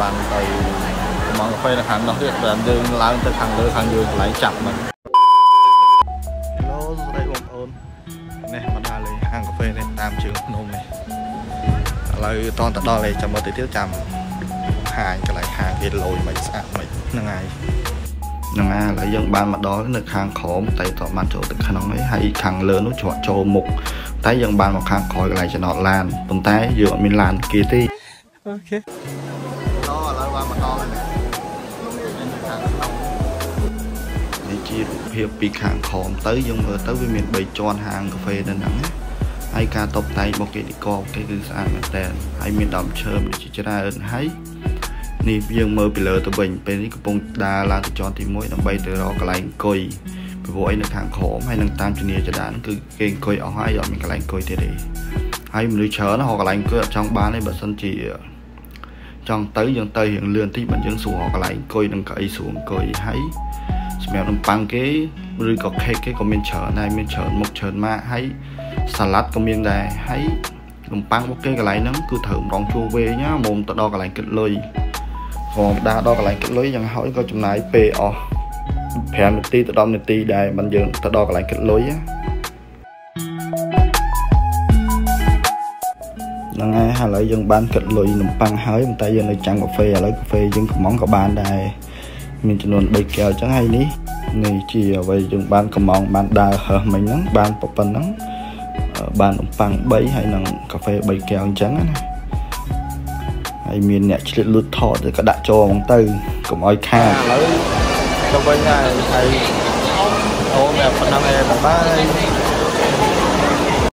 កំងកាហ្វេនៅខាងនោះទៀតបើយើងឡើងទៅខាងលើខាងយើងកន្លែងចាប់ហ្នឹង Hello សួស្តីបងប្អូននេះមកដល់លេហាងកាហ្វេនេះតាមជើងភ្នំនេះឥឡូវតន់ទៅដល់លេចាំមើលទៅទៀតចាំហាងកន្លែងហាងគេលយមិនស្អាតមិនហ្នឹងហើយហ្នឹងហើយឥឡូវយើងបានមកដល់នៅខាងក្រោមតែតបានចូលទៅក្នុងនេះហើយខាងលើនោះច្រកចូលមុខតែយើងបានមកខាងក្រោយកន្លែងចំណតឡានប៉ុន្តែយើងអត់មានឡានគេទេអូខេដល់ឥឡូវ បានមកដល់ហើយនេះខាងក្នុងនេះជារូបភាពពីខាងក្រោមទៅយើងមើលទៅវាមាន3ជាន់ហាងកាហ្វេនៅហ្នឹងណាហើយការតុបតែងរបស់គេទីកបគេគឺស្អាតមែនតើហើយមានដើមឈើមជាច្រើនហើយនេះយើងមើលពីលើទៅវិញពេលនេះកំពុងដើរឡើងទៅជាន់ទី1ដើម្បីទៅរកកន្លែងអង្គុយពីព្រោះអីនៅខាងក្រោមហើយនឹងតាមជំនាញចដានគឺគេអង្គុយអស់ហើយអត់មានកន្លែងអង្គុយទេទេហើយមនុស្សច្រើនហៅកន្លែងអង្គុយអត់ចង់បានទេបើសិនជា ចង់ទៅយើងទៅរៀងលឿនតិចបើយើងសួរកន្លែងអង្គុយនឹងកៅអីស្រួលអង្គុយហើយសម្រាប់នំប៉័ងគេឬក៏ខេកគេក៏មានច្រើនដែរមានច្រើនមុខច្រើនម៉ាកហើយសាឡាត់ក៏មានដែរហើយនំប៉័ងរបស់គេកន្លែងហ្នឹងគឺត្រូវម្ដងជួវែងណាមុំទៅដល់កន្លែងគិតលុយធម្មតាដល់កន្លែងគិតលុយយ៉ាងហោចក៏ចំណាយពេលអស់5នាទីទៅ10នាទីដែរមិនយើងទៅដល់កន្លែងគិតលុយ ហ្នឹងហើយឥឡូវយើងបានគិតលុយនំប៉័ងហើយប៉ុន្តែយើងនៅចាំកាហ្វេឥឡូវកាហ្វេយើងកំងក៏បានដែរមានចំនួន3កែវអញ្ចឹងហើយនេះនេះជាអ្វីយើងបានកំងបានដើរហើសមិញហ្នឹងបានប៉ុណ្ណឹងបាននំប៉័ង3ហើយនឹងកាហ្វេ3កែវអញ្ចឹងណាហើយមានអ្នកឆ្លៀតលូតថតទៅក៏ដាក់ចូលហ្មងទៅកុំឲ្យខាតឥឡូវទៅវិញហើយហើយអូនតែប៉ុណ្ណឹងឯងបាយ